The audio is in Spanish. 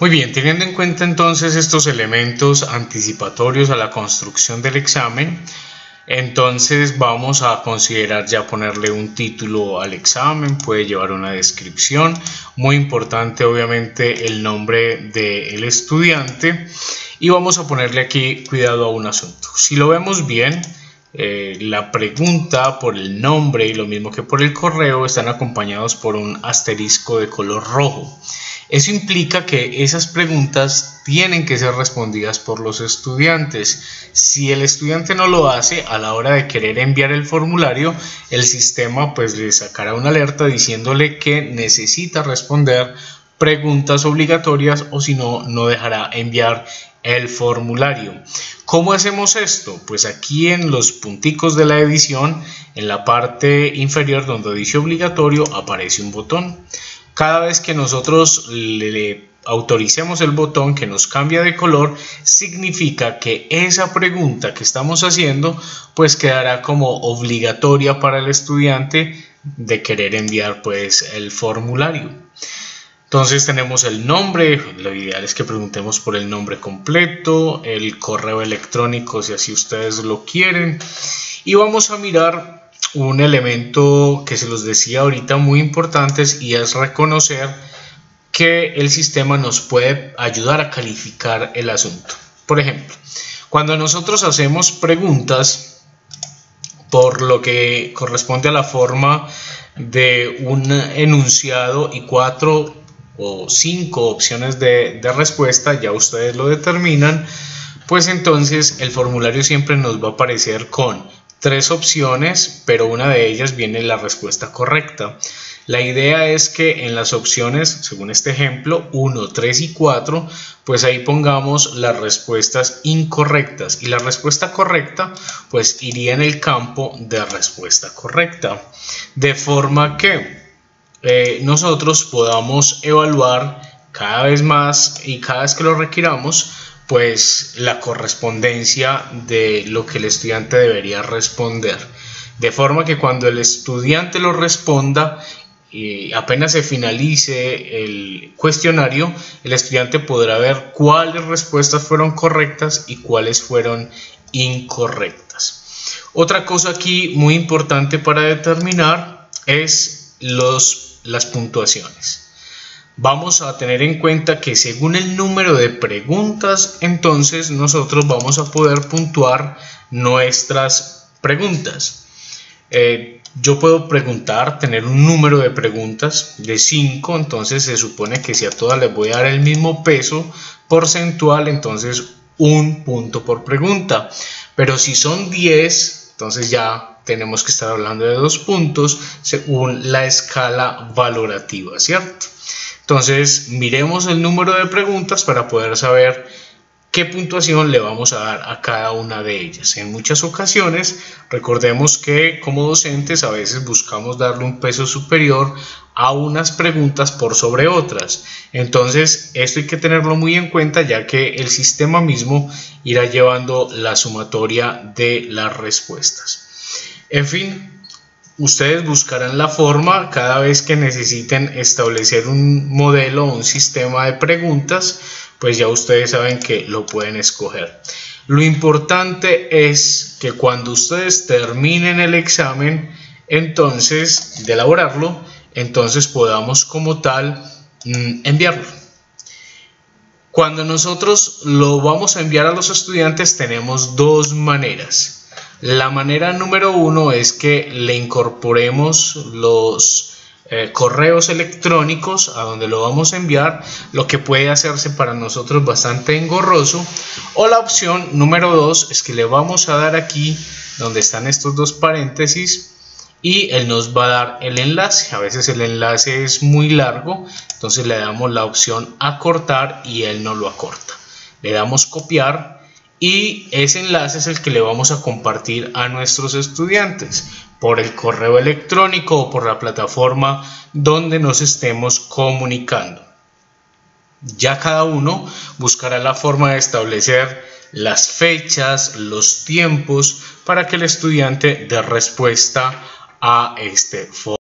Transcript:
Muy bien, teniendo en cuenta entonces estos elementos anticipatorios a la construcción del examen, entonces vamos a considerar ya ponerle un título al examen, puede llevar una descripción, muy importante obviamente el nombre del estudiante y vamos a ponerle aquí cuidado a un asunto. Si lo vemos bien, eh, la pregunta por el nombre y lo mismo que por el correo están acompañados por un asterisco de color rojo. Eso implica que esas preguntas tienen que ser respondidas por los estudiantes. Si el estudiante no lo hace a la hora de querer enviar el formulario, el sistema pues le sacará una alerta diciéndole que necesita responder preguntas obligatorias o si no, no dejará enviar el formulario. ¿Cómo hacemos esto? Pues aquí en los punticos de la edición, en la parte inferior donde dice obligatorio, aparece un botón. Cada vez que nosotros le autoricemos el botón que nos cambia de color, significa que esa pregunta que estamos haciendo, pues quedará como obligatoria para el estudiante de querer enviar pues el formulario. Entonces tenemos el nombre, lo ideal es que preguntemos por el nombre completo, el correo electrónico si así ustedes lo quieren y vamos a mirar un elemento que se los decía ahorita muy importantes y es reconocer que el sistema nos puede ayudar a calificar el asunto. Por ejemplo, cuando nosotros hacemos preguntas por lo que corresponde a la forma de un enunciado y cuatro o cinco opciones de, respuesta, ya ustedes lo determinan, pues entonces el formulario siempre nos va a aparecer con tres opciones, pero una de ellas viene la respuesta correcta. La idea es que en las opciones, según este ejemplo, 1, 3 y 4, pues ahí pongamos las respuestas incorrectas y la respuesta correcta pues iría en el campo de respuesta correcta. De forma que eh, nosotros podamos evaluar cada vez más y cada vez que lo requiramos pues la correspondencia de lo que el estudiante debería responder de forma que cuando el estudiante lo responda y apenas se finalice el cuestionario, el estudiante podrá ver cuáles respuestas fueron correctas y cuáles fueron incorrectas. Otra cosa aquí muy importante para determinar es los las puntuaciones. Vamos a tener en cuenta que según el número de preguntas, entonces nosotros vamos a poder puntuar nuestras preguntas. Eh, yo puedo preguntar, tener un número de preguntas de 5, entonces se supone que si a todas les voy a dar el mismo peso porcentual, entonces un punto por pregunta. Pero si son 10, entonces ya tenemos que estar hablando de dos puntos según la escala valorativa, ¿cierto? Entonces miremos el número de preguntas para poder saber qué puntuación le vamos a dar a cada una de ellas. En muchas ocasiones, recordemos que como docentes a veces buscamos darle un peso superior a unas preguntas por sobre otras. Entonces, esto hay que tenerlo muy en cuenta ya que el sistema mismo irá llevando la sumatoria de las respuestas. En fin, ustedes buscarán la forma cada vez que necesiten establecer un modelo o un sistema de preguntas, pues ya ustedes saben que lo pueden escoger. Lo importante es que cuando ustedes terminen el examen, entonces de elaborarlo, entonces podamos como tal mm, enviarlo. Cuando nosotros lo vamos a enviar a los estudiantes tenemos dos maneras. La manera número uno es que le incorporemos los eh, correos electrónicos a donde lo vamos a enviar, lo que puede hacerse para nosotros bastante engorroso. O la opción número dos es que le vamos a dar aquí donde están estos dos paréntesis y él nos va a dar el enlace. A veces el enlace es muy largo, entonces le damos la opción acortar y él no lo acorta. Le damos copiar y ese enlace es el que le vamos a compartir a nuestros estudiantes por el correo electrónico o por la plataforma donde nos estemos comunicando. Ya cada uno buscará la forma de establecer las fechas, los tiempos para que el estudiante dé respuesta a este foro.